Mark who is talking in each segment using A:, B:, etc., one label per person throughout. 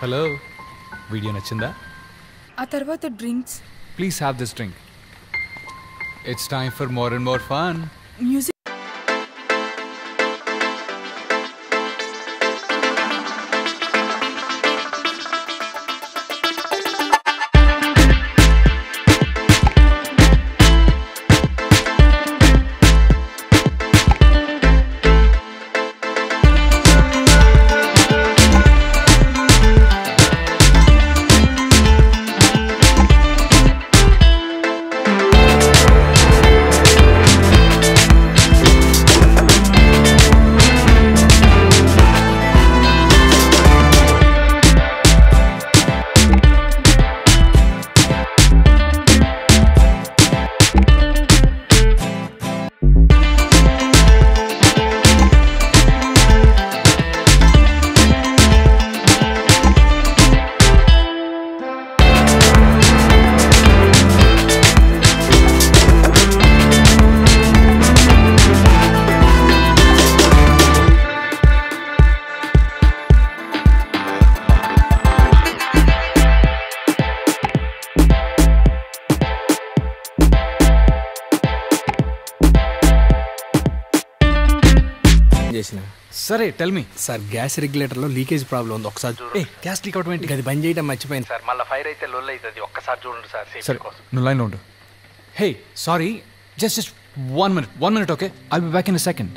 A: Hello video నచ్చిందా?
B: ఆ తర్వాత drinks.
A: Please have this drink it's time for more and more fun
B: music
C: చేసిన.
A: సరే టెల్ మీ
C: సార్ గ్యాస్ రెగ్యులేటర్లో leakage problem ఉంది. ఒకసారి
A: ఏ
C: చూడండి
A: గ్యాస్ లీక్ అవుట్ ఏంటి?
C: అది బంద్ చేయడం మర్చిపోయింది
D: సార్ మళ్ళీ ఫైర్ అయితే లొల్ అవుతుంది. ఒక్కసారి చూడండి సార్
A: సరే
D: సేఫ్టీ కోసం.
A: నువ్వు లైన్లో ఉండు. Hey sorry just just one minute one minute okay I be back in a second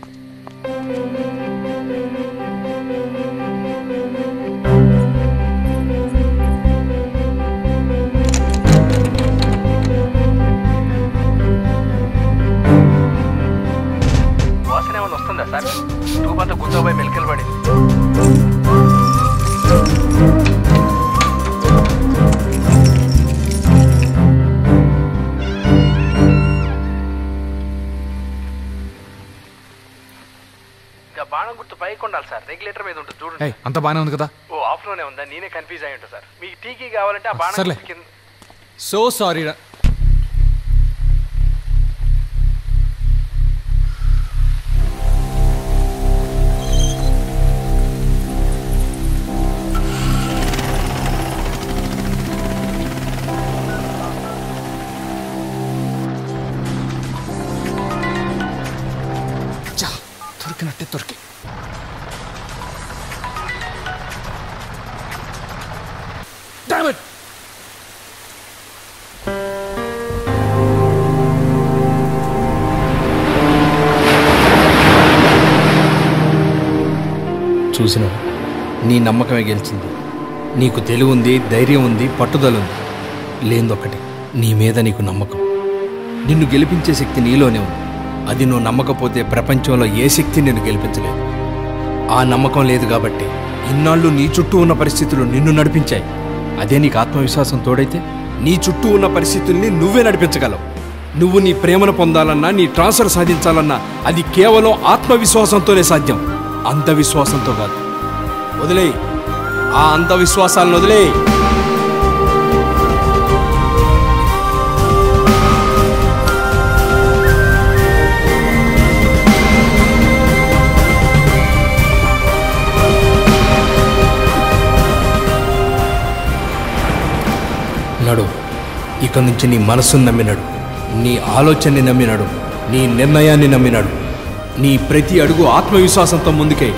D: బాణం గుర్తు పైకి ఉండాలి సార్. రెగ్యులేటర్ మీద ఉంటుంది చూడండి.
A: అంత బాగానే ఉంది కదా?
D: ఓ ఆఫ్లోనే ఉందా? నేనే కన్ఫ్యూజ్ అయి ఉంటా సార్. మీకు టీకీ కావాలంటే ఆ బాణం
A: సో సారీ దొరికినట్టే దొరికి.
C: చూసిన నీ నమ్మకమే గెలిచింది. నీకు తెలివి ఉంది ధైర్యం ఉంది పట్టుదల ఉంది. లేదొక్కటి నీ మీద నీకు నమ్మకం. నిన్ను గెలిపించే శక్తి నీలోనే ఉంది. అది నువ్వు నమ్మకపోతే ప్రపంచంలో ఏ శక్తి నేను గెలిపించలేదు ఆ నమ్మకం లేదు కాబట్టి ఇన్నాళ్ళు నీ చుట్టూ ఉన్న పరిస్థితులు నిన్ను నడిపించాయి. అదే నీకు ఆత్మవిశ్వాసం తోడైతే నీ చుట్టూ ఉన్న పరిస్థితుల్ని నువ్వే నడిపించగలవు. నువ్వు నీ ప్రేమను పొందాలన్నా నీ ట్రాన్స్ఫర్ సాధించాలన్నా అది కేవలం ఆత్మవిశ్వాసంతోనే సాధ్యం. అంధవిశ్వాసంతో కాదు. వదిలే ఆ అంధవిశ్వాసాలను వదిలేయి. నడు ఇక నుంచి నీ మనసును నమ్మినాడు. నీ ఆలోచనని నమ్మినాడు. నీ నిర్ణయాన్ని నమ్మినాడు. నీ ప్రతి అడుగు ఆత్మవిశ్వాసంతో ముందుకే